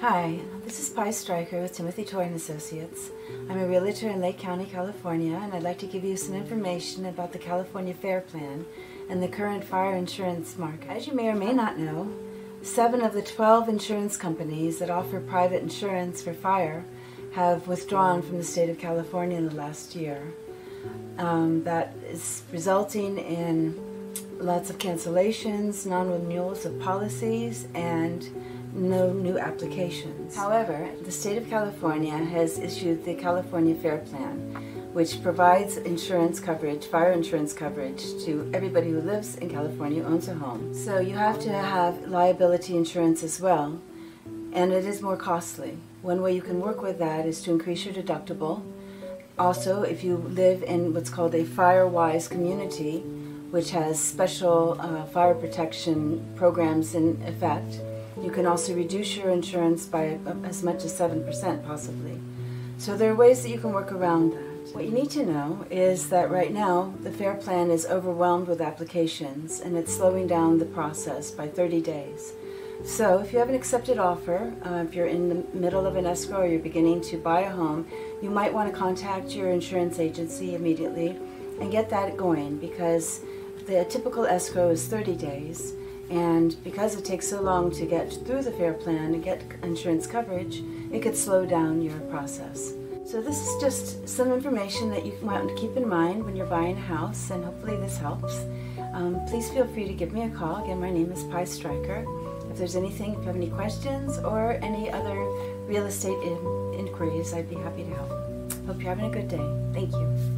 Hi, this is Pi Stryker with Timothy Toye Associates. I'm a realtor in Lake County, California, and I'd like to give you some information about the California FAIR Plan and the current fire insurance market. As you may or may not know, seven of the 12 insurance companies that offer private insurance for fire have withdrawn from the state of California in the last year. Um, that is resulting in lots of cancellations, non-renewals of policies, and no new applications. However, the state of California has issued the California FAIR Plan, which provides insurance coverage, fire insurance coverage, to everybody who lives in California who owns a home. So you have to have liability insurance as well, and it is more costly. One way you can work with that is to increase your deductible. Also, if you live in what's called a fire-wise community, which has special uh, fire protection programs in effect, you can also reduce your insurance by as much as 7% possibly. So there are ways that you can work around that. What you need to know is that right now the FAIR plan is overwhelmed with applications and it's slowing down the process by 30 days. So if you have an accepted offer, uh, if you're in the middle of an escrow or you're beginning to buy a home, you might want to contact your insurance agency immediately and get that going because the typical escrow is 30 days and because it takes so long to get through the FAIR plan and get insurance coverage, it could slow down your process. So this is just some information that you can want to keep in mind when you're buying a house, and hopefully this helps. Um, please feel free to give me a call. Again, my name is Pi Stryker. If there's anything, if you have any questions or any other real estate in inquiries, I'd be happy to help. Hope you're having a good day. Thank you.